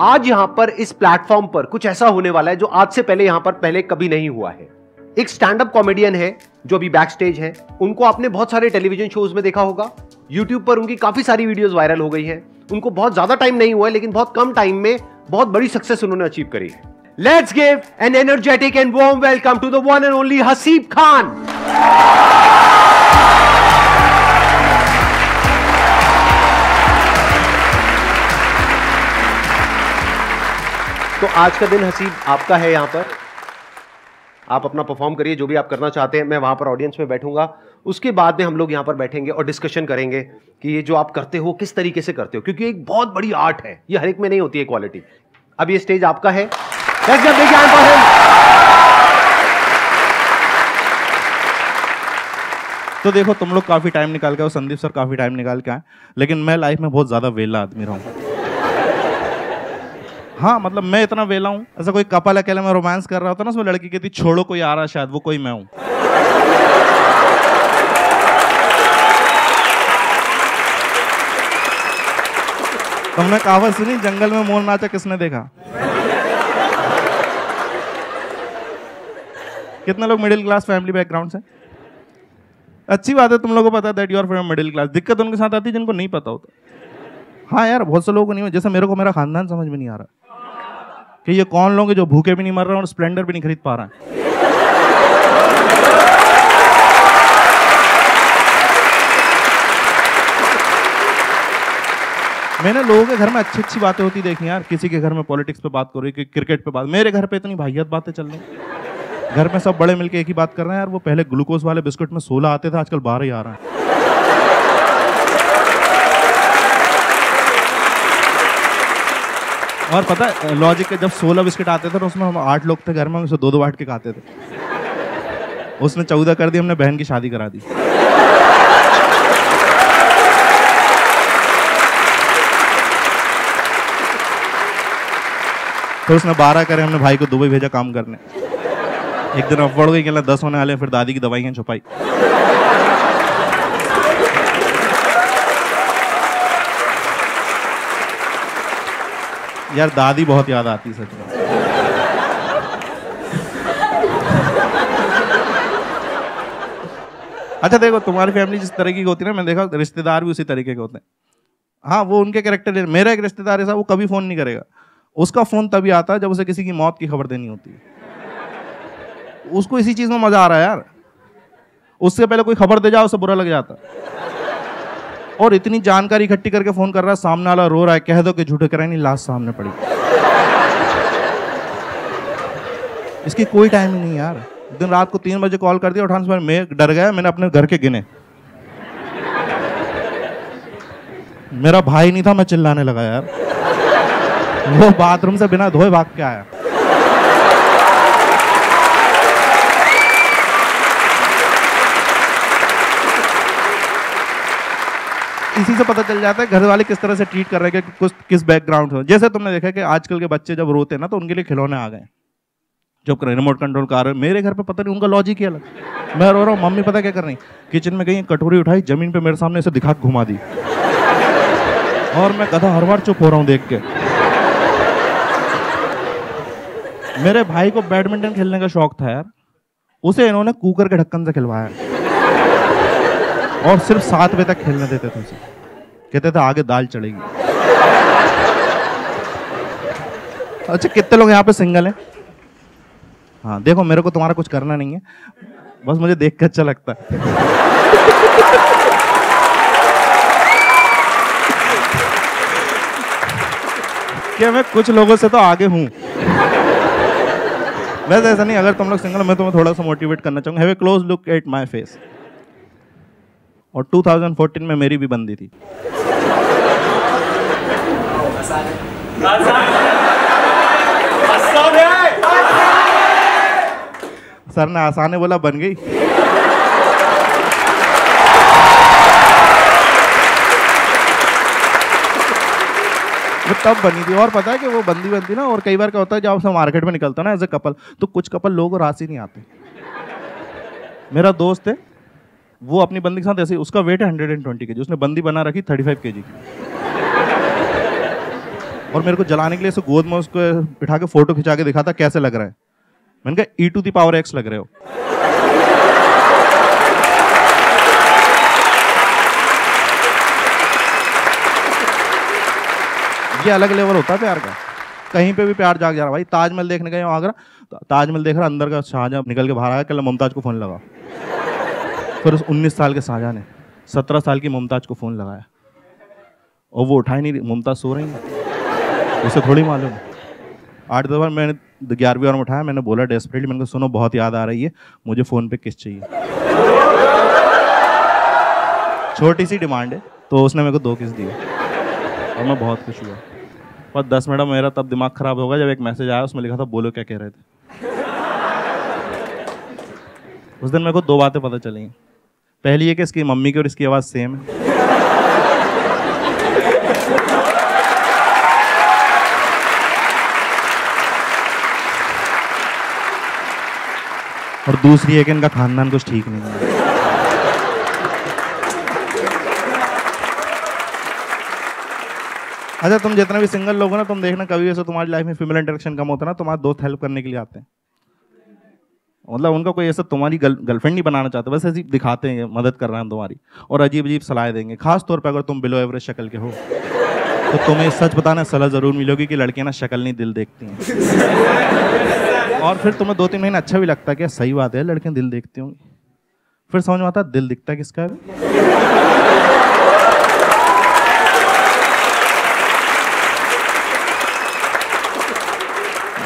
आज यहाँ पर इस प्लेटफॉर्म पर कुछ ऐसा होने वाला है जो आज से पहले यहाँ पर पहले कभी नहीं हुआ है। एक स्टैंड अप कॉमेडियन है, जो अभी बैक स्टेज है, उनको आपने बहुत सारे टेलीविज़न शोज़ में देखा होगा। यूट्यूब पर उनकी काफ़ी सारी वीडियोस वायरल हो गई है। उनको बहुत ज़्यादा टाइम नहीं हुआ है, लेकिन बहुत कम टाइम में बहुत बड़ी सक्सेस उन्होंने अचीव करी है। Let's give an energetic and warm welcome to the one and only Haseeb Khan तो आज का दिन हसीब आपका है यहाँ पर। आप अपना परफॉर्म करिए, जो भी आप करना चाहते हैं, मैं वहाँ पर ऑडियंस में बैठूँगा। उसके बाद में हम लोग यहाँ पर बैठेंगे और डिस्कशन करेंगे कि ये जो आप करते हो, किस तरीके से करते हो? क्योंकि एक बहुत बड़ी आर्ट है। ये हर एक में नहीं होती है क्वालिटी अब ये स्टेज आपका है. तो देखो, तुम लोग काफ़ी टाइम निकाल के और संदीप सर काफ़ी टाइम निकाल के आए। लेकिन मैं लाइफ में बहुत ज़्यादा वेला आदमी रहा हूँ। हाँ मतलब मैं इतना वेला हूँ, ऐसा कोई कपल अकेले में रोमांस कर रहा होता ना, उसमें लड़की कहती, छोड़ो, कोई आ रहा शायद, वो कोई मैं हूँ। तुमने कहावत सुनी, जंगल में मोर नाचा किसने देखा? कितने लोग मिडिल क्लास फैमिली बैकग्राउंड से अच्छी बात है, तुम लोगों को पता है that you are from middle class दिक्कत उनके साथ आती है जिनको नहीं पता होता। हाँ यार, बहुत से लोगों को नहीं, जैसे मेरे को मेरा खानदान समझ में नहीं आ रहा। कि ये कौन लोग हैं जो भूखे भी नहीं मर रहे और स्प्लेंडर भी नहीं खरीद पा रहे हैं? मैंने लोगों के घर में अच्छी अच्छी बातें होती देखी यार। किसी के घर में पॉलिटिक्स पे बात करो, कि क्रिकेट पे बात। मेरे घर पे इतनी भाइयत बातें चल रही घर में सब बड़े मिलके एक ही बात कर रहे हैं यार, वो पहले ग्लूकोज वाले बिस्कुट में सोलह आते थे, आजकल बारह ही आ रहा है। और पता है लॉजिक के जब सोलह बिस्किट आते थे तो उसमें हम आठ लोग थे घर में उसे दो दो बांट के खाते थे। उसने चौदह कर दी, हमने बहन की शादी करा दी। तो उसने बारह करे, हमने भाई को दुबई भेजा काम करने। एक दिन अफवर्ड गई कहला दस होने वाले फिर दादी की दवाइयाँ छुपाई। यार, दादी बहुत याद आती सच में। अच्छा देखो, तुम्हारी फैमिली जिस तरीके की होती है ना मैं देखा, रिश्तेदार भी उसी तरीके के होते हैं। हाँ वो उनके कैरेक्टर मेरा एक रिश्तेदार ऐसा वो कभी फ़ोन नहीं करेगा। उसका फ़ोन तभी आता है जब उसे किसी की मौत की खबर देनी होती है। उसको इसी चीज़ में मज़ा आ रहा है यार। उससे पहले कोई खबर दे जाओ, उसे बुरा लग जाता और इतनी जानकारी इकट्ठी करके फ़ोन कर रहा है, सामने वाला रो रहा है, कह दो कि झूठे कराए नहीं, लाश सामने पड़ी। इसकी कोई टाइम नहीं यार। दिन रात को तीन बजे कॉल कर दिया, उठाने से मैं डर गया, मैंने अपने घर के गिने। मेरा भाई नहीं था, मैं चिल्लाने लगा यार। वो बाथरूम से बिना धोए भाग के आया। इसी से पता चल जाता है घर वाले किस तरह से ट्रीट कर रहे हैं कि कुछ, किस बैकग्राउंड से जैसे तुमने देखा कि आजकल के बच्चे जब रोते हैं ना तो उनके लिए खिलौने आ गए। जो रिमोट कंट्रोल कार मेरे घर पे पता नहीं, उनका लॉजिक ही अलग। मैं रो रहा हूँ, मम्मी पता क्या कर रही किचन में गई, कटोरी उठाई, ज़मीन पे मेरे सामने ऐसे दिखा घुमा दी। और मैं कदा हर बार चुप हो रहा हूँ देख के। मेरे भाई को बैडमिंटन खेलने का शौक था यार। उसे इन्होंने कुकर के ढक्कन से खिलवाया। और सिर्फ़ सात बजे तक खेलने देते थे उसे कहते थे, आगे दाल चढ़ेगी। अच्छा कितने लोग यहाँ पे सिंगल हैं? हाँ देखो, मेरे को तुम्हारा कुछ करना नहीं है। बस मुझे देख के अच्छा लगता है। क्या मैं कुछ लोगों से तो आगे हूँ? वैसे ऐसा नहीं, अगर तुम लोग सिंगल मैं तुम्हें थोड़ा सा मोटिवेट करना चाहूँगा। Have a close look at my face और 2014 में मेरी भी बंदी थी। सर ने आसाने बोला, बन गई। वो तब बनी थी। और पता है कि वो बंदी बनती ना, और कई बार क्या होता है, जब से मार्केट में निकलता ना एज ए कपल तो कुछ कपल लोगों को ही नहीं आते। मेरा दोस्त है वो अपनी बंदी के साथ ऐसे, उसका वेट है हंड्रेड एंड ट्वेंटी के जी। उसने बंदी बना रखी थर्टी फाइव के जी की। और मेरे को जलाने के लिए गोद में उसको बिठा के फ़ोटो खिंचा के दिखाता कैसे लग रहा है। मैंने कहा e to the power x लग रहे हो। ये अलग लेवल होता है प्यार का। कहीं पे भी प्यार जाग जा रहा भाई, ताजमहल देखने गए आगरा? ताजमहल देख रहा अंदर का शाहजहां निकल के बाहर आया, कल मुमताज़ को फ़ोन लगा। फिर उस उन्नीस साल के शाहजहां ने सत्रह साल की मुमताज़ को फ़ोन लगाया। और वो उठाई नहीं मुमताज़ सो रही है। उसे थोड़ी मालूम। आठ दस बार मैंने ग्यारहवीं बार उठाया, मैंने बोला डेस्परेटली मैंने सुनो, बहुत याद आ रही है, मुझे फ़ोन पे किस चाहिए? छोटी सी डिमांड है तो उसने मेरे को दो किस दिए। और मैं बहुत खुश हुआ। पर दस मिनट मेरा तब दिमाग खराब होगा जब एक मैसेज आया, उसमें लिखा था, बोलो क्या कह रहे थे? उस दिन मेरे को दो बातें पता चली। पहली है कि इसकी मम्मी की और इसकी आवाज़ सेम है। और दूसरी है कि इनका खानदान कुछ ठीक नहीं है। अच्छा तुम जितने भी सिंगल लोग हो ना, तुम देखना कभी ऐसे तुम्हारी लाइफ में फीमेल इंटरेक्शन कम होता है ना तुम्हारे दोस्त हेल्प करने के लिए आते हैं। मतलब उनका कोई ऐसा तुम्हारी गर्ल, गर्लफ्रेंड नहीं बनाना चाहता, बस ऐसी दिखाते हैं, मदद कर रहे हैं तुम्हारी, और अजीब अजीब सलाह देंगे। खास तौर पर अगर तुम बिलो एवरेज शक्ल के हो तो तुम्हें सच बताना सलाह ज़रूर मिलेगी कि लड़कियाँ ना शक्ल नहीं दिल देखती हैं। और फिर तुम्हें दो तीन महीने अच्छा भी लगता है कि सही बात है, लड़कियाँ दिल देखती होंगी। फिर समझ में आता दिल दिखता किसका है?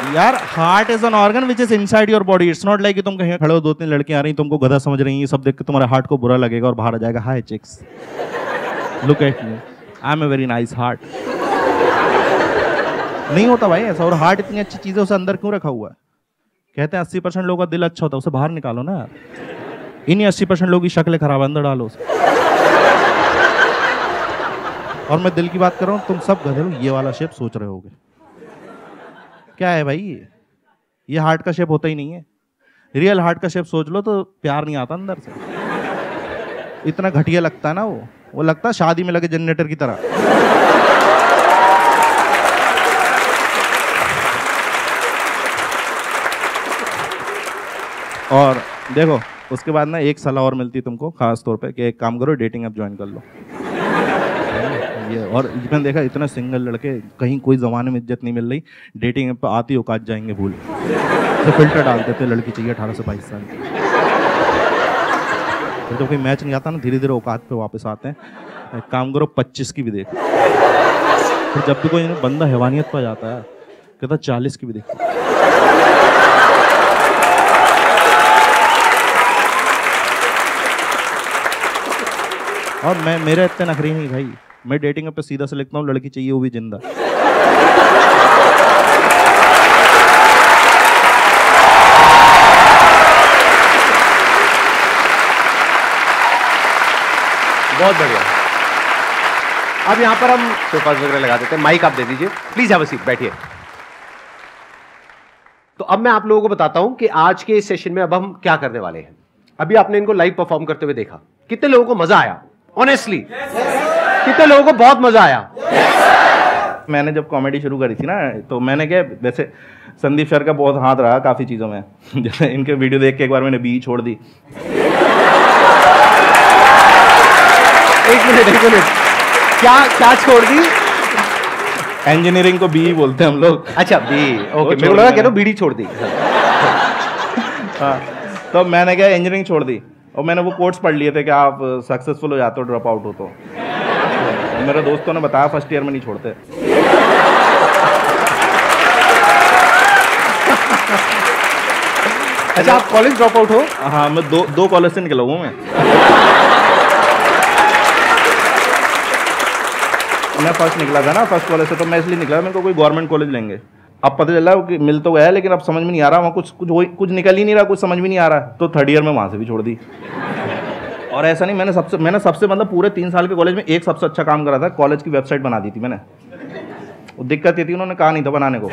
यार heart is an organ which is inside your body it's not like कि तुम कहीं खड़े हो दो तीन लड़कियाँ आ रही तुमको गधा समझ रही हैं सब देख के तुम्हारे हार्ट को बुरा लगेगा और बाहर आ जाएगा hi chicks look at me I am a very nice heart नहीं होता भाई ऐसा, और हार्ट इतनी अच्छी चीज़ है उसे अंदर क्यों रखा हुआ है? कहते हैं, अस्सी परसेंट लोगों का दिल अच्छा होता है, उसे बाहर निकालो ना इन्हीं अस्सी परसेंट लोगों की शक्ल खराब अंदर डालो उसे। और मैं दिल की बात कर रहा हूँ, तुम सब गधे ये वाला शेप सोच रहे होगे। क्या है भाई? ये हार्ट का शेप होता ही नहीं है। रियल हार्ट का शेप सोच लो तो प्यार नहीं आता अंदर से। इतना घटिया लगता है ना वो। वो लगता शादी में लगे जनरेटर की तरह। और देखो, उसके बाद ना एक सलाह और मिलती तुमको खास तौर पे कि एक काम करो डेटिंग ऐप ज्वाइन कर लो। ये और मैंने देखा इतना सिंगल लड़के, कहीं कोई जमाने में इज़्ज़त नहीं मिल रही डेटिंग ऐप पर आती औकात जाएँगे भूल। तो फ़िल्टर डालते थे लड़की चाहिए अठारह से बाईस साल फिर तो कोई मैच नहीं आता ना धीरे धीरे औकात पे वापस आते हैं। एक काम करो, पच्चीस की भी देख। फिर जब भी कोई बंदा हैवानियत पर जाता है, कहता चालीस की भी देख। और मैं, मेरे इतने नखरी नहीं भाई। मैं डेटिंग पे सीधा से लिखता हूँ लड़की चाहिए वो भी ज़िंदा। बहुत बढ़िया। अब यहाँ पर हम सोफा वगैरह लगा देते हैं। माइक आप दे दीजिए। प्लीज़ हैव अ सीट बैठिए। तो अब मैं आप लोगों को बताता हूँ कि आज के इस सेशन में अब हम क्या करने वाले हैं। अभी आपने इनको लाइव परफॉर्म करते हुए देखा। कितने लोगों को मज़ा आया? ऑनेस्टली कितने लोगों को बहुत मज़ा आया। मैंने जब कॉमेडी शुरू करी थी ना तो मैंने क्या वैसे संदीप सर का बहुत हाथ रहा काफ़ी चीज़ों में। जैसे इनके वीडियो देख के एक बार मैंने बी छोड़ दी। एक मिनट एक मिनट। क्या क्या छोड़ दी? इंजीनियरिंग को बी बोलते हैं हम लोग। अच्छा बी ओके मेरे को लगा कह रहा बीड़ी छोड़ दी। हाँ तो मैंने क्या इंजीनियरिंग छोड़ दी। और मैंने वो कोर्स पढ़ लिए थे कि आप सक्सेसफुल हो जाते हो ड्रॉप आउट हो तो। मेरे दोस्तों ने बताया फ़र्स्ट ईयर में नहीं छोड़ते। अच्छा आप कॉलेज ड्रॉप आउट हो? हाँ मैं दो दो कॉलेज से निकला हूँ मैं। मैं फ़र्स्ट निकला था ना फ़र्स्ट कॉलेज से तो मैं इसलिए निकला मेरे को कोई गवर्नमेंट कॉलेज लेंगे। अब पता चला कि मिल तो गया लेकिन अब समझ में नहीं आ रहा वहाँ कुछ कुछ कुछ निकल ही नहीं रहा कुछ समझ में नहीं आ रहा। तो थर्ड ईयर में वहाँ से भी छोड़ दी। और ऐसा नहीं, मैंने सबसे मैंने सबसे मतलब पूरे तीन साल के कॉलेज में एक सबसे अच्छा काम करा था कॉलेज की वेबसाइट बना दी थी मैंने। वो दिक्कत ये थी, उन्होंने कहा नहीं था बनाने को।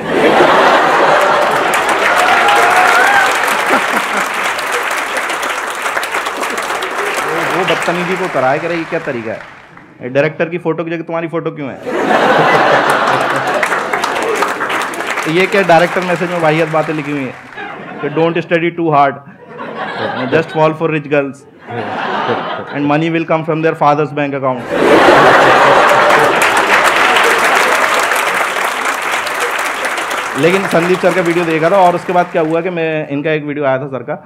वो बदतमीजी को कराए करे ये क्या तरीका है? डायरेक्टर की फ़ोटो की जगह तुम्हारी फ़ोटो क्यों है? ये क्या डायरेक्टर मैसेज में वाहियत बातें लिखी हुई है don't study too hard just fall for rich girls and money will come from their fathers bank account लेकिन संदीप सर का वीडियो देखा था और उसके बाद क्या हुआ कि मैं, इनका एक वीडियो आया था सर का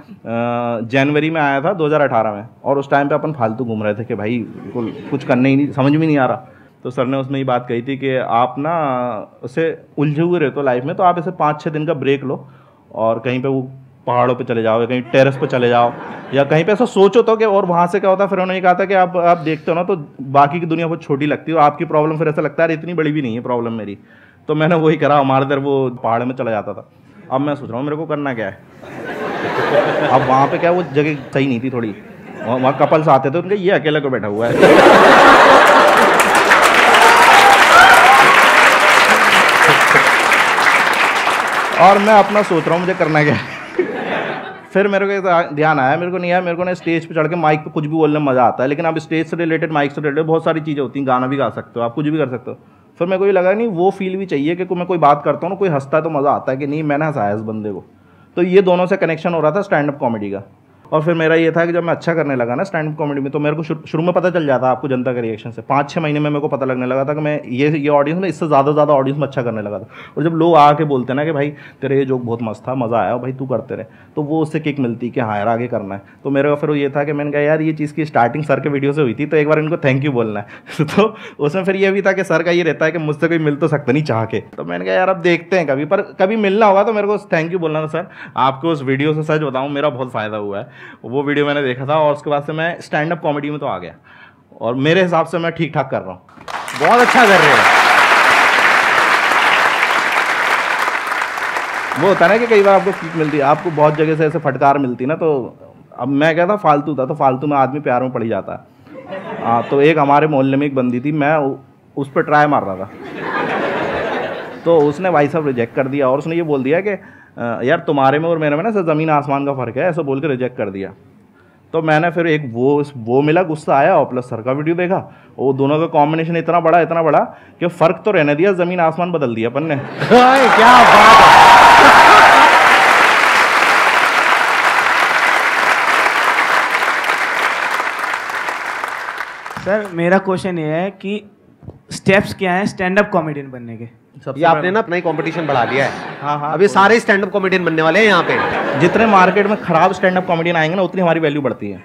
जनवरी में आया था 2018 में। और उस टाइम पे अपन फालतू घूम रहे थे कि भाई कुछ करने ही नहीं, समझ में नहीं आ रहा। तो सर ने उसमें ये बात कही थी कि आप ना, उसे उलझे हुए रहते हो लाइफ में तो आप इसे पाँच छः दिन का ब्रेक लो और कहीं पर वो पहाड़ों पे चले जाओ कहीं टेरेस पे चले जाओ। या कहीं पे ऐसा सोचो तो कि और वहाँ से क्या होता है? फिर उन्होंने कहा था कि आप आप देखते हो ना तो बाकी की दुनिया बहुत छोटी लगती है आपकी प्रॉब्लम फिर ऐसा लगता है इतनी बड़ी भी नहीं है प्रॉब्लम मेरी। तो मैंने वही करा, हमारे इधर वो पहाड़ में चला जाता था। अब मैं सोच रहा हूँ, मेरे को करना क्या है? अब वहाँ पे क्या, वो जगह सही नहीं थी थोड़ी। वहाँ कपल्स आते थे, उनके ये अकेले को बैठा हुआ है। और मैं अपना सोच रहा हूँ, मुझे करना क्या है? फिर मेरे को ध्यान आया, मेरे को नहीं आया, मेरे को ना स्टेज पे चढ़ के माइक पे कुछ भी बोलने मज़ा आता है, लेकिन आप स्टेज से रिलेटेड, माइक से रिलेटेड बहुत सारी चीज़ें होती हैं, गाना भी गा सकते हो, आप कुछ भी कर सकते हो। फिर मेरे को ये लगा नहीं, वो फील भी चाहिए कि मैं कोई बात करता हूँ ना, कोई हंसता है तो मज़ा आता है कि नहीं, मैंने हंसाया इस बंदे को। तो ये दोनों से कनेक्शन हो रहा था स्टैंड अप कॉमेडी का। और फिर मेरा ये था कि जब मैं अच्छा करने लगा ना स्टैंड अप कॉमेडी में तो मेरे को शुरू में पता चल जाता आपको जनता का रिएक्शन से। पाँच छः महीने में मेरे को पता लगने लगा था कि मैं ये ये ऑडियंस में इससे ज़्यादा ज़्यादा ऑडियंस में अच्छा करने लगा था। और जब लोग आके बोलते ना कि भाई, तेरे ये जोक बहुत मस्त था, मज़ा आया, भाई तू करते रहे तो वो उससे किक मिलती कि हाँ यार, आगे करना है। तो मेरे को फिर ये था कि मैंने कहा, यार, ये चीज़ की स्टार्टिंग सर के वीडियो से हुई थी तो एक बार इनको थैंक यू बोलना है। तो उसमें फिर ये भी था कि सर का ये रहता है कि मुझसे कोई मिल तो सकता नहीं चाह के। तो मैंने कहा, यार, अब देखते हैं कभी। पर कभी मिलना होगा तो मेरे को थैंक यू बोलना था, सर, आपको उस वीडियो से सच बताऊँ, मेरा बहुत फ़ायदा हुआ है। वो वीडियो मैंने देखा था और उसके बाद से मैं स्टैंड अप कॉमेडी में तो आ गया। और मेरे हिसाब से मैं ठीक ठाक कर रहा हूँ। बहुत अच्छा कर रहे हैं। वो होता है ना कि कई बार आपको सीख मिलती है, आपको बहुत जगह से ऐसे फटकार मिलती ना तो अब मैं था फालतू था तो फालतू में आदमी प्यार में पड़ जाता हाँ। तो एक हमारे मोहल्ले में एक बंदी थी, मैं उस पर ट्राई मार रहा था। तो उसने भाई साहब रिजेक्ट कर दिया और उसने ये बोल दिया कि यार तुम्हारे में और मेरे में ना सर ज़मीन आसमान का फ़र्क है, ऐसा बोल के रिजेक्ट कर दिया। तो मैंने फिर एक वो वो मिला, गुस्सा आया और प्लस सर का वीडियो देखा। वो दोनों का कॉम्बिनेशन इतना बड़ा इतना बड़ा कि फ़र्क तो रहने दिया, ज़मीन आसमान बदल दिया अपन ने। क्या बात सर, मेरा क्वेश्चन ये है कि स्टेप्स क्या हैं? स्टैंड अप कॉमेडियन बनने के। ये आपने ना अपना ही कंपटीशन बढ़ा लिया है। हाँ हाँ। अब ये सारे स्टैंड अप कॉमेडियन बनने वाले हैं यहाँ पे। जितने मार्केट में खराब स्टैंड अप कॉमेडियन आएँगे ना उतनी हमारी वैल्यू बढ़ती है।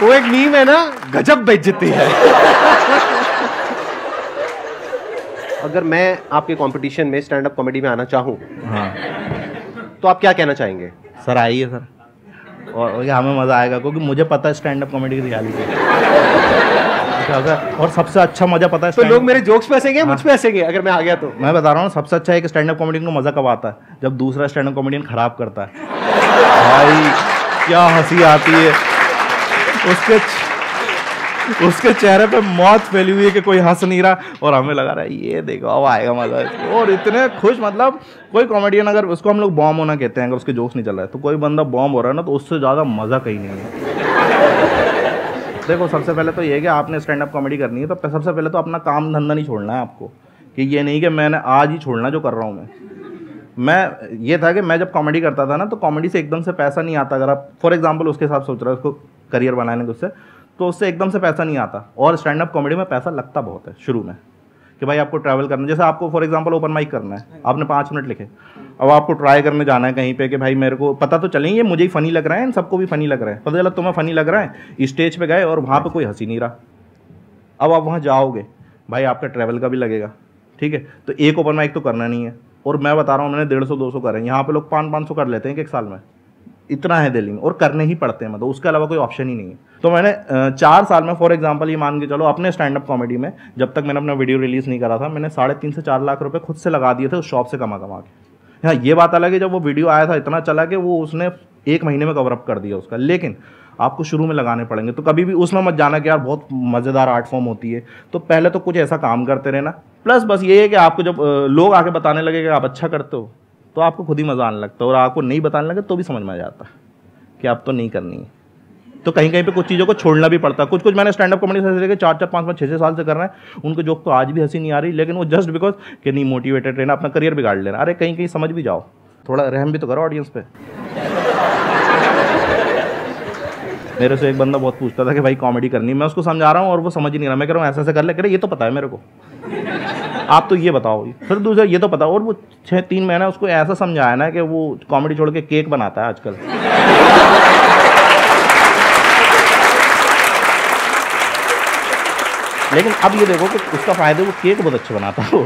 वो एक नीम है ना गजब बेइज्जती है। अगर मैं आपके कंपटीशन में स्टैंड अप कॉमेडी में आना चाहूँ हाँ। तो आप क्या कहना चाहेंगे? सर आइए सर। और हमें मज़ा आएगा क्योंकि मुझे पता है स्टैंड अप कॉमेडी की। रियलिटी और सबसे अच्छा मज़ा पता है तो लोग मेरे जोक्स पे हंसेंगे हाँ। मुझ पे हंसेंगे अगर मैं आ गया तो? मैं बता रहा हूँ सबसे अच्छा है कि स्टैंड अप कॉमेडियन को मज़ा कब आता है? जब दूसरा स्टैंड अप कॉमेडियन खराब करता है। भाई क्या हँसी आती है। उसके उसके चेहरे पे मौत फैली हुई है कि कोई हंस नहीं रहा और हमें लगा रहा है, ये देखो, अब आएगा मज़ा और इतने खुश मतलब कोई कॉमेडियन अगर उसको हम लोग बॉम्ब होना कहते हैं, अगर उसके जोक्स नहीं चल रहा है तो कोई बंदा बॉम्ब हो रहा है ना तो उससे ज़्यादा मज़ा कहीं नहीं है। देखो, सबसे पहले तो ये कि आपने स्टैंड अप कॉमेडी करनी है तो सबसे पहले तो अपना काम धंधा नहीं छोड़ना है आपको। कि ये नहीं कि मैंने आज ही छोड़ना जो कर रहा हूँ मैं। मैं, ये था कि मैं जब कॉमेडी करता था ना तो कॉमेडी से एकदम से पैसा नहीं आता। अगर आप फॉर एग्ज़ाम्पल उसके हिसाब सोच रहे हो, उसको करियर बनाने के उससे तो उससे एकदम से पैसा नहीं आता। और स्टैंड अप कॉमेडी में पैसा लगता बहुत है शुरू में। कि भाई आपको ट्रैवल करना जैसे आपको फॉर एग्जांपल ओपन माइक करना है। आपने पाँच मिनट लिखे। अब आपको ट्राई करने जाना है कहीं पे कि भाई मेरे को पता तो चलेंगे मुझे ही फनी लग रहा है सबको भी फनी लग रहा है। पता चला तुम्हें फनी लग रहा है स्टेज पे गए और वहाँ पे कोई हँसी नहीं रहा। अब आप वहाँ जाओगे भाई आपका ट्रैवल का भी लगेगा। ठीक है? तो एक ओपन माइक तो करना नहीं है। और मैं बता रहा हूँ मैंने डेढ़ सौ दो सौ करें यहाँ पे लोग पाँच पाँच सौ कर लेते हैं एक साल में। इतना है दिल्ली में, और करने ही पड़ते हैं मतलब उसके अलावा कोई ऑप्शन ही नहीं है। तो मैंने चार साल में फॉर एग्ज़ाम्पल ये मान के चलो, अपने स्टैंड अप कॉमेडी में, जब तक मैंने अपना वीडियो रिलीज़ नहीं करा था, मैंने साढ़े तीन से चार लाख रुपए खुद से लगा दिए थे उस शॉप से कमा कमा के। हाँ ये बात अलग है, जब वो वीडियो आया था, इतना चला कि वो उसने एक महीने में कवरअप कर दिया उसका। लेकिन, आपको शुरू में लगाने पड़ेंगे तो कभी भी उसमें मत जाना कि यार, बहुत मज़ेदार आर्ट फॉर्म होती है। तो पहले तो कुछ ऐसा काम करते रहना। प्लस बस ये है कि आपको जब लोग आके बताने लगे कि आप अच्छा करते हो तो आपको खुद ही मज़ा आने लगता है और आपको नहीं बताने लगे तो भी समझ में आ जाता है कि आप तो नहीं करनी है। तो कहीं कहीं पे कुछ चीज़ों को छोड़ना भी पड़ता है। कुछ कुछ मैंने स्टैंड अप कॉमेडी से लेकर चार चार, पाँच पाँच छः छः साल से कर रहे हैं। उनको जोक तो आज भी हँसी नहीं आ रही, लेकिन वो जस्ट बिकॉज़ कि नहीं मोटिवेटेड रहना, अपना करियर बिगाड़ लेना। अरे कहीं कहीं समझ भी जाओ। थोड़ा रहम भी तो करो ऑडियंस पे। मेरे से एक बंदा बहुत पूछता था कि भाई कॉमेडी करनी मैं उसको समझा रहा हूँ और वो समझ ही नहीं रहा। मैं कह रहा हूँ, ऐसा ऐसा कर ले। कह रहे, ये तो पता है मेरे को। आप तो ये बताओ, फिर दूसरा ये तो पता और वो छः तीन महीना उसको ऐसा समझाया ना कि वो कॉमेडी छोड़ के केक बनाता है आजकल। लेकिन अब ये देखो कि उसका फ़ायदे वो केक बहुत अच्छा बनाता है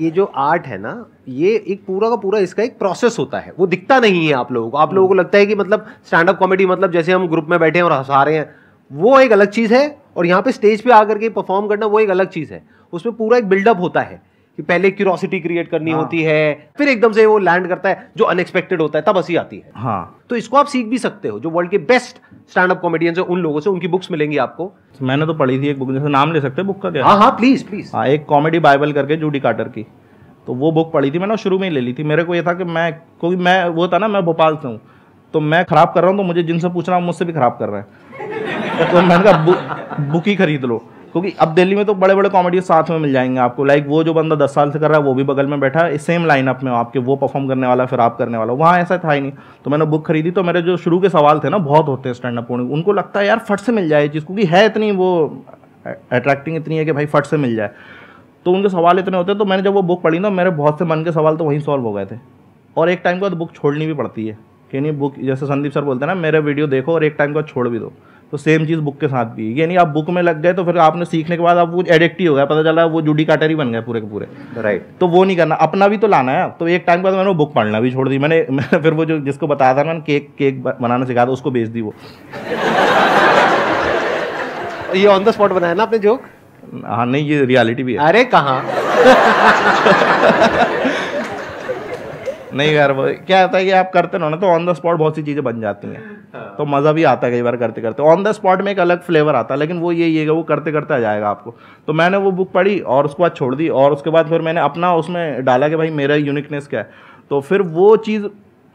ये जो आर्ट है ना, ये एक पूरा का पूरा इसका एक प्रोसेस होता है। वो दिखता नहीं है आप लोगों को। आप लोगों को लगता है कि मतलब स्टैंड अप कॉमेडी मतलब जैसे हम ग्रुप में बैठे हैं और हंसा रहे हैं, वो एक अलग चीज़ है और यहाँ पे स्टेज पे आकर के परफॉर्म करना वो एक अलग चीज़ है। उसमें पूरा एक बिल्डअप होता है कि पहले क्यूरोसिटी क्रिएट करनी हाँ। होती है फिर एकदम से वो लैंड करता है जो अनएक्सपेक्टेड होता है तब हँसी आती है। हाँ। तो इसको आप सीख भी सकते हो जो वर्ल्ड के बेस्ट स्टैंड अप कॉमेडियंस है उन लोगों से उनकी बुक्स मिलेंगी आपको। मैंने तो पढ़ी थी एक बुक जैसे नाम ले सकते हैं बुक का क्या? हाँ हाँ प्लीज़ प्लीज़ हाँ एक कॉमेडी बाइबल करके जूडी कार्टर की। तो वो बुक पढ़ी थी मैंने शुरू में ही ले ली थी। मेरे को ये था कि मैं क्योंकि मैं वो था ना मैं भोपाल से हूँ। तो मैं खराब कर रहा हूँ तो मुझे जिनसे पूछ रहा हूँ मुझसे भी खराब कर रहे हैं। तो मैंने कहा बुक बुक ही खरीद लो। क्योंकि अब दिल्ली में तो बड़े बड़े कॉमेडी साथ में मिल जाएँगे आपको। लाइक वो जो बंदा दस साल से कर रहा है, वो भी बगल में बैठा है सेम लाइन अप में आपके। वो परफॉर्म करने वाला, फिर आप करने वाला। वहाँ ऐसा था ही नहीं। तो मैंने बुक खरीदी तो मेरे जो शुरू के सवाल थे ना, बहुत होते हैं स्टैंड अप उनको लगता है, यार, फट से मिल जाए चीज़। क्योंकि है इतनी वो अट्रैक्टिंग इतनी है कि भाई फट से मिल जाए। तो उनके सवाल इतने होते हैं तो मैंने जब वो बुक पढ़ी ना, मेरे बहुत से मन के सवाल तो वहीं सॉल्व हो गए थे। और एक टाइम के बाद बुक छोड़नी भी पड़ती है। कि नहीं बुक जैसे संदीप सर बोलते हैं ना, मेरे वीडियो देखो और एक टाइम के छोड़ भी दो। तो सेम चीज़ बुक के साथ भी है। यानी आप बुक में लग गए तो फिर आपने सीखने के बाद आप वो एडिक्ट ही हो गया पता चला वो जूडी काटर ही बन गए पूरे के पूरे। Right right. तो वो नहीं करना अपना भी तो लाना है। तो एक टाइम के बाद मैंने वो बुक पढ़ना भी छोड़ दी। मैंने मैंने फिर वो जो जिसको बताया था मैंने केक केक बनाना सिखा था उसको बेच दी वो। ये ऑन द स्पॉट बनाया ना आपने जोक हाँ नहीं ये रियलिटी भी है। अरे कहाँ? नहीं यार वो क्या होता है कि आप करते रहो ना तो ऑन द स्पॉट बहुत सी चीज़ें बन जाती हैं। तो मज़ा भी आता है कई बार करते करते ऑन द स्पॉट में एक अलग फ्लेवर आता है लेकिन वो ये ये वो करते करते आ जाएगा आपको। तो मैंने वो बुक पढ़ी और उसके बाद छोड़ दी और उसके बाद फिर मैंने अपना उसमें डाला कि भाई मेरा यूनिकनेस क्या है। तो फिर वो चीज़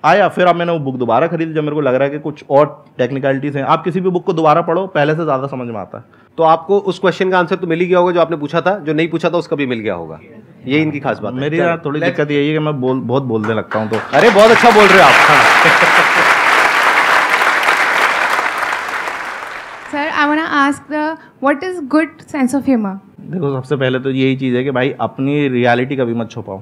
आया फिर अब मैंने वो बुक दोबारा खरीदी जब मेरे को लग रहा है कि कुछ और टेक्निकलिटीज़ हैं। आप किसी भी बुक को दोबारा पढ़ो पहले से ज़्यादा समझ में आता है। तो आपको उस क्वेश्चन का आंसर तो मिल ही गया होगा जो आपने पूछा था। जो नहीं पूछा था उसका भी मिल गया होगा। ये इनकी खास बात मेरी चलो, थोड़ी दिक्कत यही है कि मैं बोल बहुत बोलने लगता हूँ तो। अरे बहुत अच्छा बोल रहे हो आप। हाँ। Sir, I want to ask the what is good sense of देखो सबसे पहले तो यही चीज़ है कि भाई अपनी रियलिटी कभी मत छुपाओ।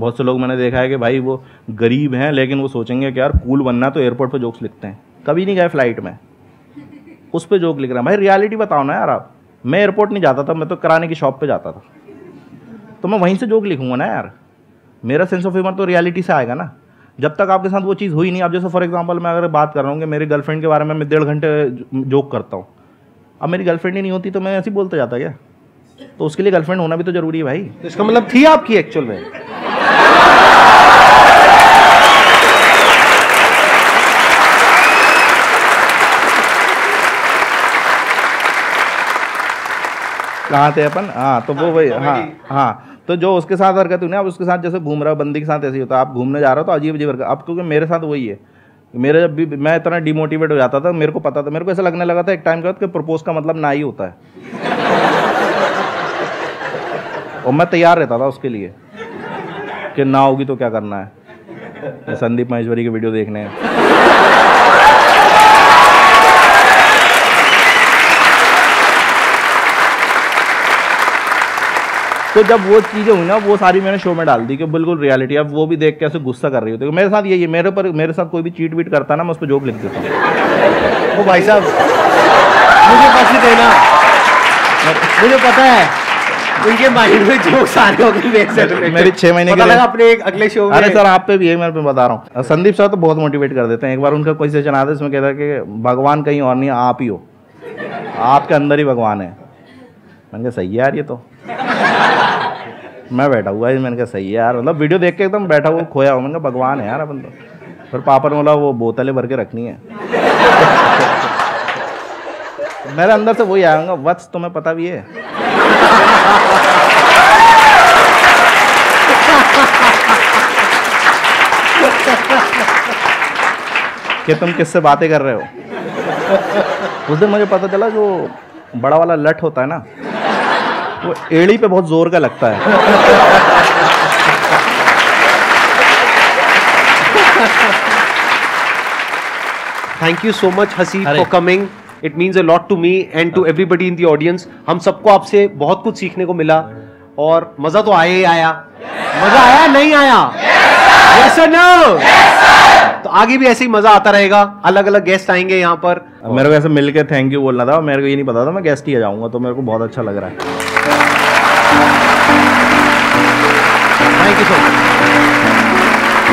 बहुत से लोग मैंने देखा है कि भाई वो गरीब हैं लेकिन वो सोचेंगे कि यार कूल बनना तो एयरपोर्ट पे जोक्स लिखते हैं। कभी नहीं गए फ़्लाइट में। उस पर जोक लिख रहे भाई रियलिटी बताओ ना यार आप। मैं एयरपोर्ट नहीं जाता था मैं तो कराने की शॉप पे जाता था। तो मैं वहीं से जोक लिखूँगा ना यार। मेरा सेंस ऑफ़ ह्यूमर तो रियलिटी से आएगा ना। जब तक आपके साथ वो चीज़ हुई नहीं अब जैसे फॉर एग्जांपल मैं अगर बात कर रहा हूँ कि मेरी गर्लफ्रेंड के बारे में मैं डेढ़ घंटे जोक करता हूँ। अब मेरी गर्लफ्रेंड ही नहीं होती तो मैं ऐसे ही बोलता जाता क्या? तो उसके लिए गर्लफ्रेंड होना भी तो ज़रूरी है भाई। तो इसका मतलब थी आपकी एक्चुअल में? कहाँ थे अपन? हाँ तो वो वही हाँ हाँ। तो जो उसके साथ हरकत हुई ना, अब उसके साथ जैसे घूम रहा हो बंदी के साथ ऐसे ही होता आप घूमने जा रहे हो तो अजीब अजीब हरकत। अब क्योंकि मेरे साथ वही है। मेरे जब भी, मैं इतना डिमोटिवेट हो जाता था, मेरे को पता था, मेरे को ऐसा लगने लगा था एक टाइम के बाद कि प्रपोज का मतलब ना ही होता है। और मैं तैयार रहता था उसके लिए कि ना होगी तो क्या करना है? संदीप महेश्वरी की वीडियो देखने। हैं तो जब वो चीज़ें हुई ना वो सारी मैंने शो में डाल दी कि बिल्कुल रियलिटी अब वो भी देख के ऐसे गुस्सा कर रही होती है। मेरे साथ यही है मेरे पर मेरे साथ कोई भी चीट वीट करता ना मैं उस पर जोक लिख देता हूँ। ओ भाई साहब मुझे बस ही देना। मुझे पता है उनके माइंड में जोक्स आ रहे होंगे मेरे छह महीने के लगा अपने एक अगले शो में। अरे सर आप पे भी यही मैं पे बता रहा हूँ। संदीप सर तो बहुत मोटिवेट कर देते हैं। एक बार उनका कोई सेशन आता है इसमें कहता है कि भगवान कहीं और नहीं आप ही हो। आपके अंदर ही भगवान है। मैंने कहा सही है यार ये तो। मैं बैठा हुआ मैंने कहा, सही है यार। मतलब वीडियो देख के एकदम बैठा हुआ, खोया हुआ, मैंने कहा, भगवान है यार अपन तो। फिर पापा ने बोला, वो बोतलें भर के रखनी है। मेरे अंदर से वही आऊँगा वत्स तुम्हें पता भी है। कि तुम किससे बातें कर रहे हो? उस दिन मुझे पता चला जो बड़ा वाला लट होता है ना वो एड़ी पे बहुत ज़ोर का लगता है। Thank you so much Hasi for coming it means a lot to me and to everybody in the audience हम सबको आपसे बहुत कुछ सीखने को मिला और मज़ा तो आया ही आया। मज़ा आया नहीं आया? Yes or no? yes, तो आगे भी ऐसे ही मज़ा आता रहेगा। अलग अलग गेस्ट आएँगे यहाँ पर। मेरे को ऐसे मिल के थैंक यू बोलना था मेरे को ये नहीं पता था मैं गेस्ट ही आ जाऊँगा तो मेरे को बहुत अच्छा लग रहा है। Thank you so much